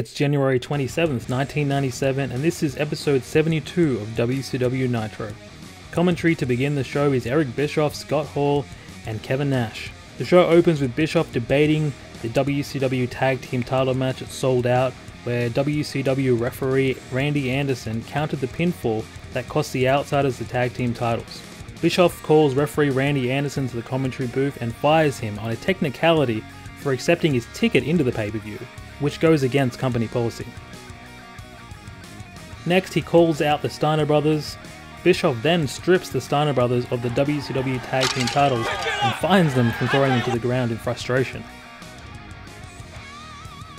It's January 27th, 1997, and this is episode 72 of WCW Nitro. Commentary to begin the show is Eric Bischoff, Scott Hall, and Kevin Nash. The show opens with Bischoff debating the WCW Tag Team title match at Souled Out, where WCW referee Randy Anderson countered the pinfall that cost the Outsiders the tag team titles. Bischoff calls referee Randy Anderson to the commentary booth and fires him on a technicality for accepting his ticket into the pay per view which goes against company policy. Next, he calls out the Steiner brothers. Bischoff then strips the Steiner brothers of the WCW Tag Team titles and fines them from throwing them to the ground in frustration.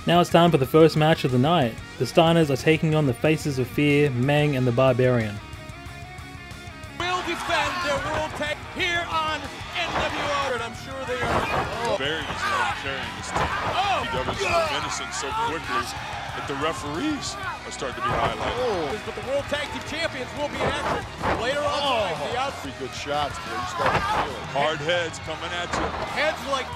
Now it's time for the first match of the night. The Steiners are taking on the Faces of Fear, Meng, and the Barbarian. Will defend world tag NWO, and I'm sure they are. Oh. Barry is not carrying this team. Oh, PW's menacing so quickly that the referees are starting to be highlighted. Oh. But the World Tag Team Champions will be in action later on tonight. Oh, the out Pretty good shots, boy. You start to feel it. Hard heads coming at you. heads like,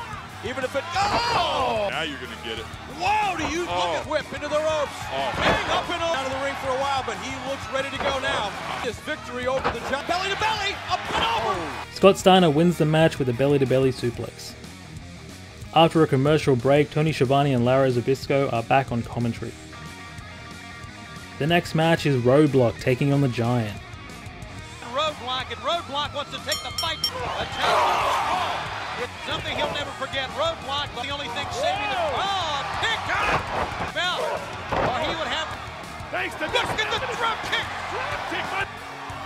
even if it. Oh! Now you're going to get it. Wow, do you look Oh. at whip into the ropes? Oh. Hang up and out of the ring for a while, but he looks ready to go now. This victory over the giant. Belly to belly, up and over. Oh. Scott Steiner wins the match with a belly to belly suplex. After a commercial break, Tony Schiavone and Larry Zbyszko are back on commentary. The next match is Roadblock taking on the Giant. Roadblock, and Roadblock wants to take the fight. A chance. Oh, it's something he'll never forget. Roadblock, but the only thing saving it. Oh, pick up. Bell. Or he would have. Thanks to Look at the drop kick. Drop kick.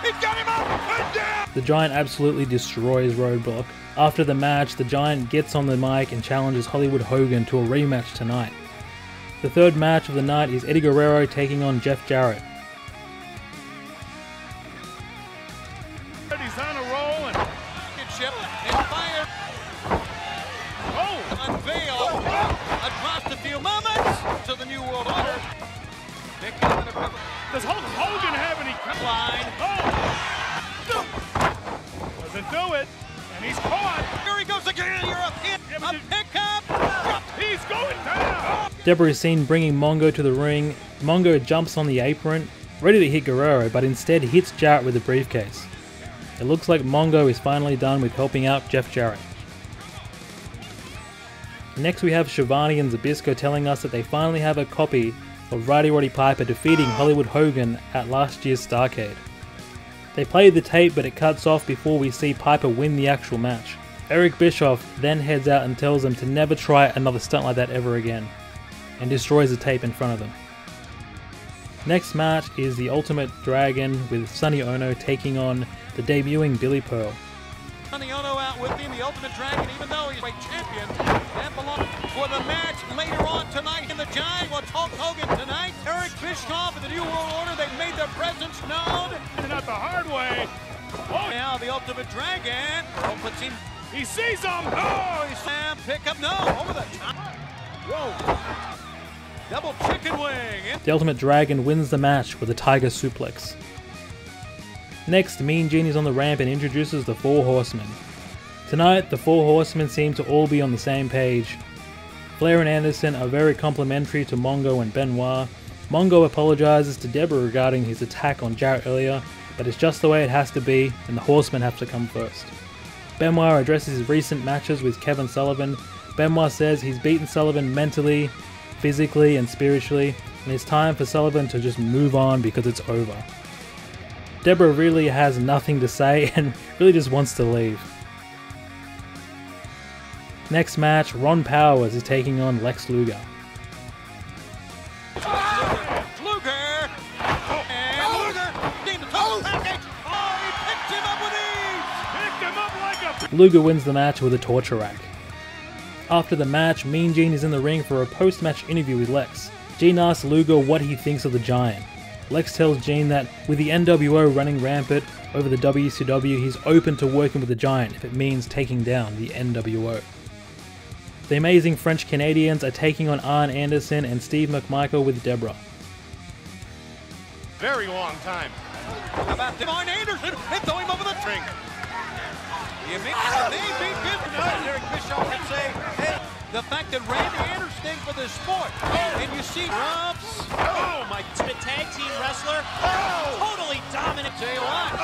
He got him up and down. The Giant absolutely destroys Roadblock. After the match, the Giant gets on the mic and challenges Hollywood Hogan to a rematch tonight. The third match of the night is Eddie Guerrero taking on Jeff Jarrett. He's on a roll and Championship and fire. Oh, unveil across the few moments to the New World Order. Picking up the cover does Hulk Hogan have any co- line. Oh! Doesn't do it. And he's caught. Here he goes again. You're a hit. A pickup. He's going down. Deborah is seen bringing Mongo to the ring. Mongo jumps on the apron, ready to hit Guerrero, but instead hits Jarrett with a briefcase. It looks like Mongo is finally done with helping out Jeff Jarrett. Next, we have Schiavone and Zbyszko telling us that they finally have a copy of Rowdy Roddy Piper defeating Hollywood Hogan at last year's Starrcade. They play the tape, but it cuts off before we see Piper win the actual match. Eric Bischoff then heads out and tells them to never try another stunt like that ever again, and destroys the tape in front of them. Next match is the Ultimate Dragon with Sonny Onoo taking on the debuting Billy Pearl. Sonny Onoo out with him, the Ultimate Dragon, even though he's a champion. That belongs for the match later on tonight in the Giant. What's talk Hogan tonight? Eric Bischoff and the New World Order, they've made their presence known. And not the hard way. Oh, Now the Ultimate Dragon. Earl puts him. he sees him. Oh, he's Sam pick up. No, over the top. Whoa. Double chicken wing. The Ultimate Dragon wins the match with a Tiger Suplex. Next, Mean Gene is on the ramp and introduces the Four Horsemen. Tonight, the Four Horsemen seem to all be on the same page. Flair and Anderson are very complimentary to Mongo and Benoit. Mongo apologizes to Deborah regarding his attack on Jarrett earlier, but it's just the way it has to be, and the Horsemen have to come first. Benoit addresses his recent matches with Kevin Sullivan. Benoit says he's beaten Sullivan mentally, physically, and spiritually, and it's time for Sullivan to just move on because it's over. Deborah really has nothing to say and really just wants to leave. Next match, Ron Powers is taking on Lex Luger. Luger. And oh! Luger. Dean the total package. Oh, he picked him up with ease. Picked him up like a. Luger wins the match with a torture rack. After the match, Mean Gene is in the ring for a post match interview with Lex. Gene asks Luger what he thinks of the Giant. Lex tells Gene that with the NWO running rampant over the WCW, he's open to working with the Giant if it means taking down the NWO. The amazing French Canadians are taking on Arn Anderson and Steve McMichael with Deborah. Very long time. How about Devon Anderson and throw him over the ring? You mean they beat Bischoff? Eric Bischoff can say, hey, the fact that Randy Anderson for this sport. And you see Rumps. Oh, my. Ultimate tag team wrestler. Oh. Totally dominant. Tell you what.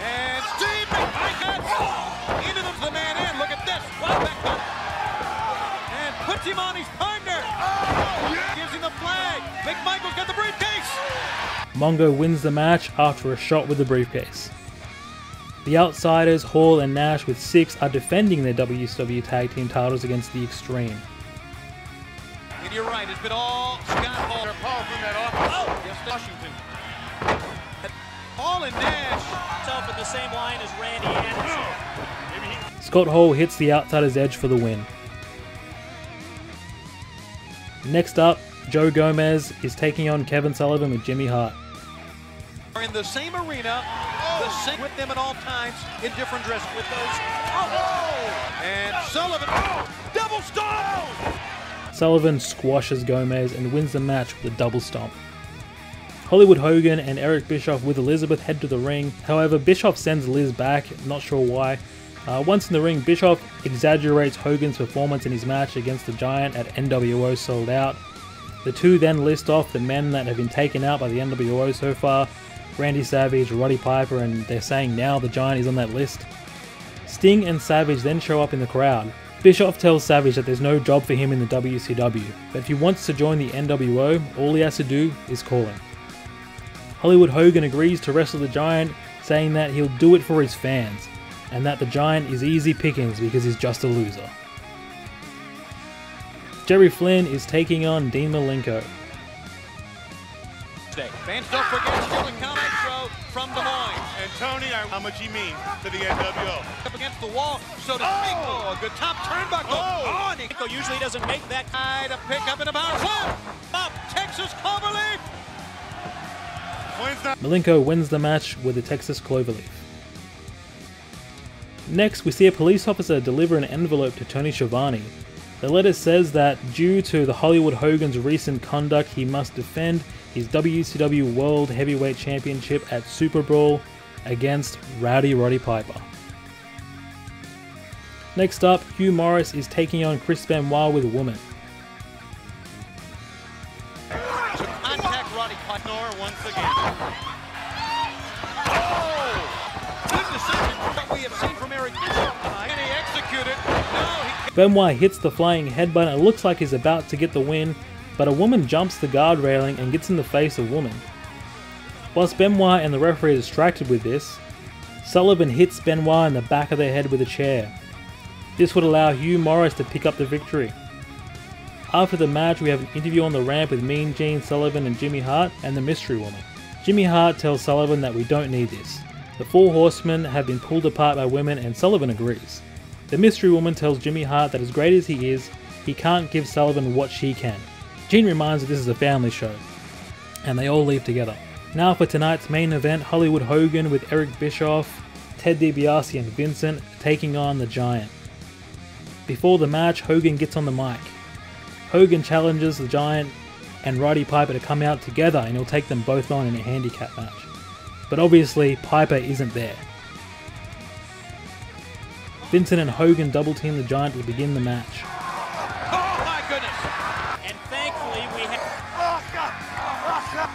And Steve McMichael oh. into the, the man in. Look at this. Right back up. And puts him on his partner. Gives him the flag. McMichael's got the briefcase. Mongo wins the match after a shot with the briefcase. The Outsiders, Hall and Nash with Syxx are defending their WCW Tag Team titles against the Extreme. And you're right. It's been all Scott Hall. They're Paul from that office. Oh, yes, Washington. Hall and Nash. Himself in the same line as Randy Anderson. Scott Hall hits the Outsiders Edge for the win. Next up, Joe Gomez is taking on Kevin Sullivan with Jimmy Hart. Are in the same arena. The same with them at all times in different dresses. With those. Oh, and Sullivan. Double stomp. Sullivan squashes Gomez and wins the match with a double stomp. Hollywood Hogan and Eric Bischoff with Elizabeth head to the ring. However, Bischoff sends Liz back, not sure why. Uh, once in the ring, Bischoff exaggerates Hogan's performance in his match against the Giant at NWO Souled Out. The two then list off the men that have been taken out by the NWO so far Randy Savage, Roddy Piper, and they're saying now the Giant is on that list. Sting and Savage then show up in the crowd. Bischoff tells Savage that there's no job for him in the WCW, but if he wants to join the NWO, all he has to do is call him. Hollywood Hogan agrees to wrestle the Giant, saying that he'll do it for his fans, and that the Giant is easy pickings because he's just a loser. Jerry Flynn is taking on Dean Malenko. Fans don't forget still a count Nitro from Des Moines. And Tony, how much he means to the NWO. Up against the wall, so to speak. Oh, oh a good top turnbuckle. Oh. oh and he Nico usually doesn't make that tried to pick up in a power slam. Up, Texas Cloverleaf. When's? Malenko wins the match with a Texas Cloverleaf. Next, we see a police officer deliver an envelope to Tony Schiavone. The letter says that due to the Hollywood Hogan's recent conduct, he must defend his WCW World Heavyweight Championship at SuperBrawl against Rowdy Roddy Piper. Next up, Hugh Morrus is taking on Chris Benoit with a woman. To contact Roddy Piper once again. Oh! Benoit hits the flying headbutt and it looks like he's about to get the win, but a woman jumps the guard railing and gets in the face of woman. Whilst Benoit and the referee are distracted with this, Sullivan hits Benoit in the back of the head with a chair. This would allow Hugh Morrus to pick up the victory. After the match, we have an interview on the ramp with Mean Gene Sullivan and Jimmy Hart and the Mystery Woman. Jimmy Hart tells Sullivan that we don't need this. The Four Horsemen have been pulled apart by women and Sullivan agrees. The Mystery Woman tells Jimmy Hart that as great as he is, he can't give Sullivan what she can. Gene reminds that this is a family show, and they all leave together. Now for tonight's main event, Hollywood Hogan with Eric Bischoff, Ted DiBiase and Vincent taking on the Giant. Before the match, Hogan gets on the mic. Hogan challenges the Giant and Roddy Piper to come out together and he'll take them both on in a handicap match. But obviously, Piper isn't there. Vincent and Hogan double team the Giant to begin the match. Oh my goodness! And thankfully, we have Oh God. Oh God.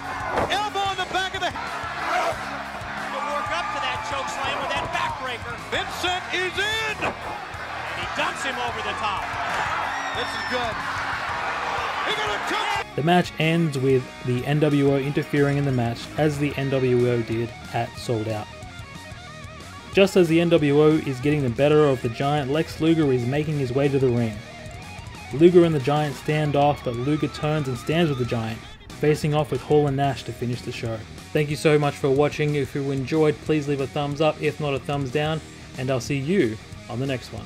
Elbow in the back of the to work up to that choke slam with that backbreaker. Vincent is in! And he dumps him over the top. This is good. The match ends with the NWO interfering in the match as the NWO did at Souled Out. Just as the NWO is getting the better of the Giant, Lex Luger is making his way to the ring. Luger and the Giant stand off, but Luger turns and stands with the Giant, facing off with Hall and Nash to finish the show. Thank you so much for watching. If you enjoyed, please leave a thumbs up, if not a thumbs down, and I'll see you on the next one.